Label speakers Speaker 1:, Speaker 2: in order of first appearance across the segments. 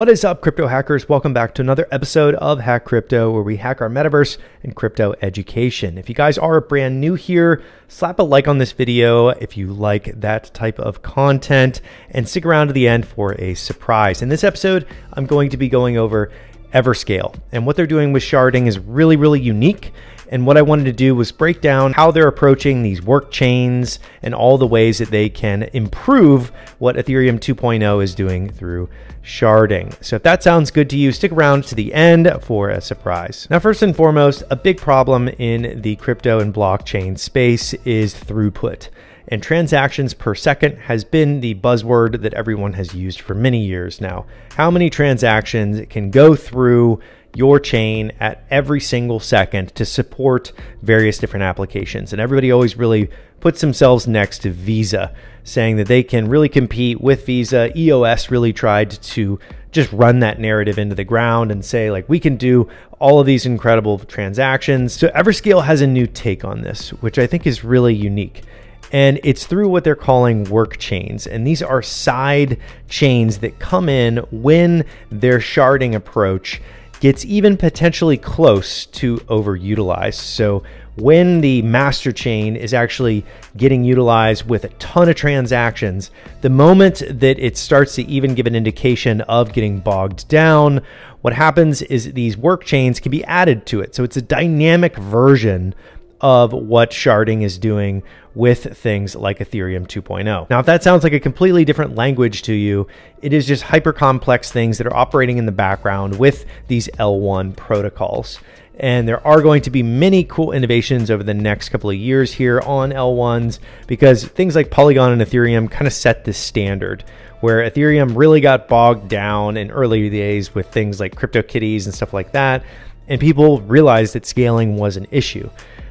Speaker 1: What is up, crypto hackers? Welcome back to another episode of Hack Crypto, where we hack our metaverse and crypto education. If you guys are brand new here, slap a like on this video if you like that type of content, and stick around to the end for a surprise. In this episode, I'm going to be going over Everscale, and what they're doing with sharding is really, really unique. And what I wanted to do was break down how they're approaching these work chains and all the ways that they can improve what Ethereum 2.0 is doing through sharding. So if that sounds good to you, stick around to the end for a surprise. Now, first and foremost, a big problem in the crypto and blockchain space is throughput. And transactions per second has been the buzzword that everyone has used for many years now. How many transactions can go through your chain at every single second to support various different applications. And everybody always really puts themselves next to Visa, saying that they can really compete with Visa. EOS really tried to just run that narrative into the ground and say, like, we can do all of these incredible transactions. So Everscale has a new take on this, which I think is really unique. And it's through what they're calling work chains. And these are side chains that come in when their sharding approach gets even potentially close to overutilized. So when the master chain is actually getting utilized with a ton of transactions, the moment that it starts to even give an indication of getting bogged down, what happens is these work chains can be added to it. So it's a dynamic version of what sharding is doing with things like Ethereum 2.0. Now, if that sounds like a completely different language to you, it is just hyper complex things that are operating in the background with these L1 protocols. And there are going to be many cool innovations over the next couple of years here on L1s because things like Polygon and Ethereum kind of set the standard where Ethereum really got bogged down in early days with things like CryptoKitties and stuff like that. And people realized that scaling was an issue.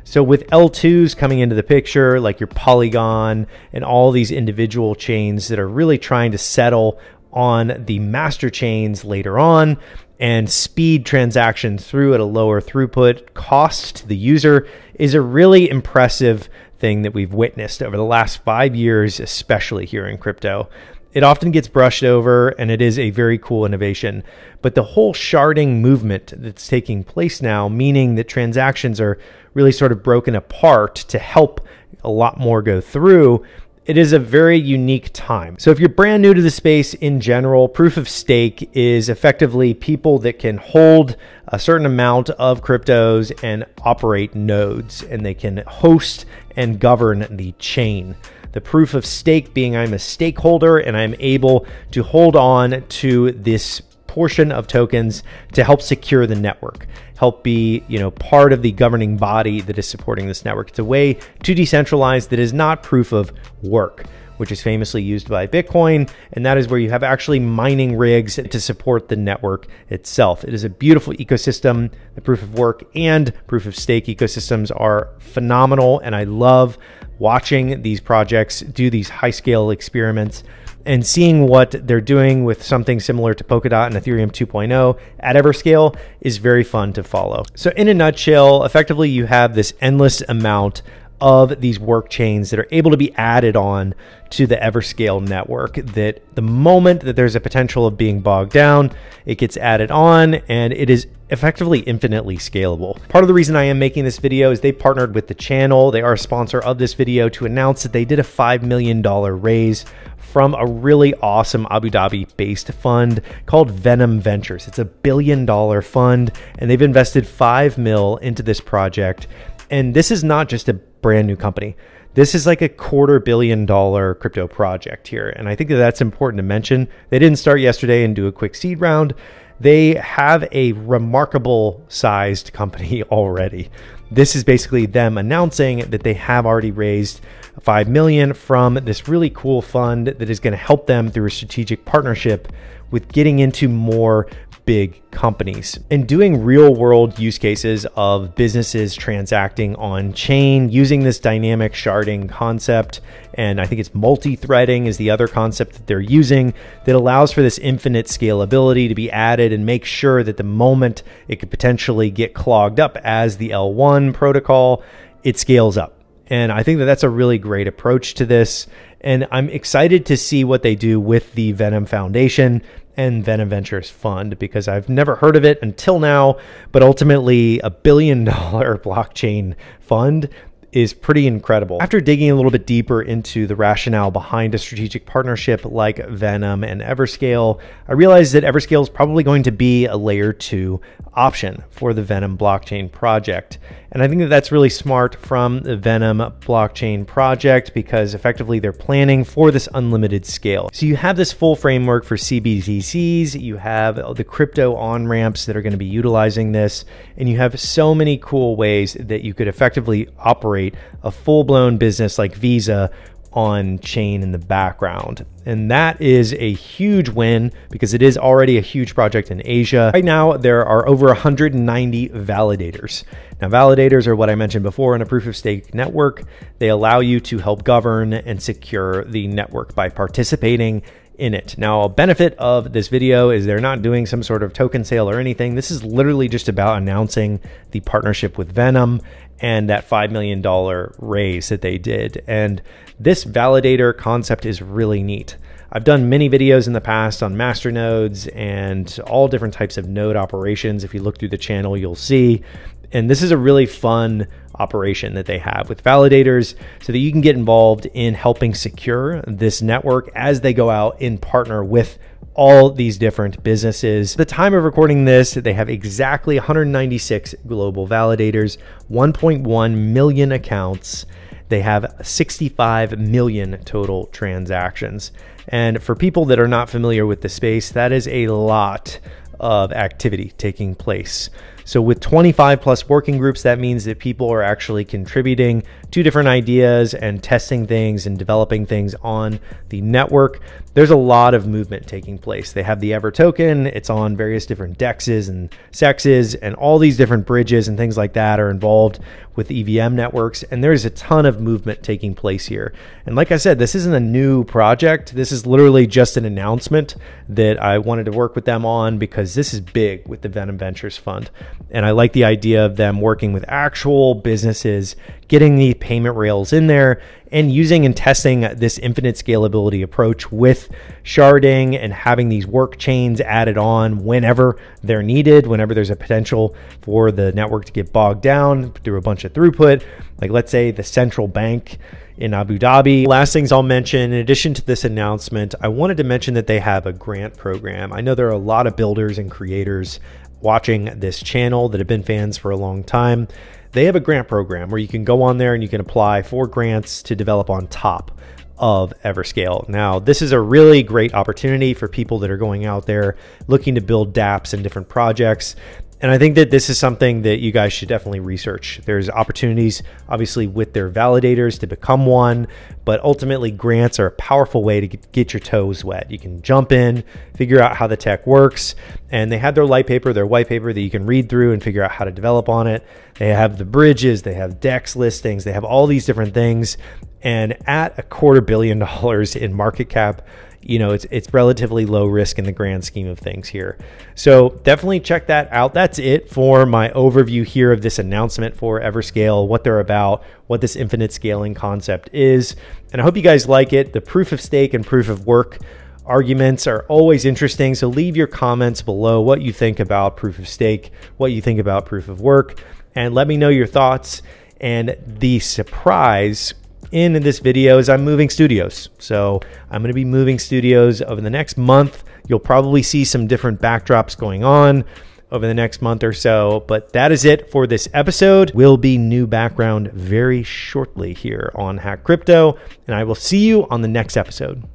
Speaker 1: So with L2s coming into the picture, like your Polygon and all these individual chains that are really trying to settle on the master chains later on and speed transactions through at a lower throughput cost to the user is a really impressive thing that we've witnessed over the last five years, especially here in crypto. It often gets brushed over and it is a very cool innovation. But the whole sharding movement that's taking place now, meaning that transactions are really sort of broken apart to help a lot more go through, it is a very unique time. So if you're brand new to the space in general, proof of stake is effectively people that can hold a certain amount of cryptos and operate nodes and they can host and govern the chain. The proof of stake being I'm a stakeholder and I'm able to hold on to this portion of tokens to help secure the network, help be, you know, part of the governing body that is supporting this network. It's a way to decentralize that is not proof of work which is famously used by Bitcoin. And that is where you have actually mining rigs to support the network itself. It is a beautiful ecosystem. The proof of work and proof of stake ecosystems are phenomenal. And I love watching these projects do these high scale experiments and seeing what they're doing with something similar to Polkadot and Ethereum 2.0 at Everscale is very fun to follow. So, in a nutshell, effectively, you have this endless amount of these work chains that are able to be added on to the Everscale network. That the moment that there's a potential of being bogged down, it gets added on and it is effectively infinitely scalable. Part of the reason I am making this video is they partnered with the channel. They are a sponsor of this video to announce that they did a $5 million raise from a really awesome Abu Dhabi based fund called Venom Ventures. It's a billion dollar fund and they've invested 5 mil into this project. And this is not just a brand new company. This is like a quarter billion dollar crypto project here. And I think that that's important to mention. They didn't start yesterday and do a quick seed round. They have a remarkable sized company already. This is basically them announcing that they have already raised 5 million from this really cool fund that is going to help them through a strategic partnership with getting into more big companies and doing real world use cases of businesses transacting on chain using this dynamic sharding concept. And I think it's multi threading is the other concept that they're using that allows for this infinite scalability to be added and make sure that the moment it could potentially get clogged up as the L1 protocol, it scales up. And I think that that's a really great approach to this. And I'm excited to see what they do with the Venom Foundation and Venom Ventures Fund because I've never heard of it until now, but ultimately a billion dollar blockchain fund is pretty incredible. After digging a little bit deeper into the rationale behind a strategic partnership like Venom and Everscale, I realized that Everscale is probably going to be a layer two option for the Venom blockchain project. And I think that that's really smart from the Venom blockchain project because effectively they're planning for this unlimited scale. So you have this full framework for CBDCs, you have the crypto on ramps that are going to be utilizing this, and you have so many cool ways that you could effectively operate a full blown business like Visa on chain in the background. And that is a huge win because it is already a huge project in Asia. Right now, there are over 190 validators. Now, validators are what I mentioned before in a proof of stake network. They allow you to help govern and secure the network by participating in it. Now, a benefit of this video is they're not doing some sort of token sale or anything. This is literally just about announcing the partnership with Venom and that $5 million raise that they did. And this validator concept is really neat. I've done many videos in the past on master nodes and all different types of node operations. If you look through the channel, you'll see. And this is a really fun operation that they have with validators so that you can get involved in helping secure this network as they go out and partner with all these different businesses. At the time of recording this, they have exactly 196 global validators, 1.1 million accounts. They have 65 million total transactions. And for people that are not familiar with the space, that is a lot of activity taking place. So, with 25 plus working groups, that means that people are actually contributing to different ideas and testing things and developing things on the network. There's a lot of movement taking place. They have the Ever token, it's on various different dexes and CEXes, and all these different bridges and things like that are involved with EVM networks. And there's a ton of movement taking place here. And like I said, this isn't a new project. This is literally just an announcement that I wanted to work with them on because this is big with the Venom Ventures Fund. And I like the idea of them working with actual businesses, getting the payment rails in there, and using and testing this infinite scalability approach with sharding and having these work chains added on whenever they're needed, whenever there's a potential for the network to get bogged down through a bunch of throughput. Like, let's say the central bank in Abu Dhabi. Last things I'll mention, in addition to this announcement, I wanted to mention that they have a grant program. I know there are a lot of builders and creators watching this channel that have been fans for a long time, they have a grant program where you can go on there and you can apply for grants to develop on top of Everscale. Now, this is a really great opportunity for people that are going out there looking to build dApps and different projects. And I think that this is something that you guys should definitely research. There's opportunities, obviously, with their validators to become one, but ultimately, grants are a powerful way to get your toes wet. You can jump in, figure out how the tech works, and they have their light paper, their white paper that you can read through and figure out how to develop on it. They have the bridges, they have DEX listings, they have all these different things. And at a quarter billion dollars in market cap, you know, it's it's relatively low risk in the grand scheme of things here. So definitely check that out. That's it for my overview here of this announcement for Everscale, what they're about, what this infinite scaling concept is. And I hope you guys like it. The proof of stake and proof of work arguments are always interesting. So leave your comments below what you think about proof of stake, what you think about proof of work, and let me know your thoughts. And the surprise in this video is I'm moving studios. So I'm going to be moving studios over the next month. You'll probably see some different backdrops going on over the next month or so. But that is it for this episode. Will be new background very shortly here on Hack Crypto, and I will see you on the next episode.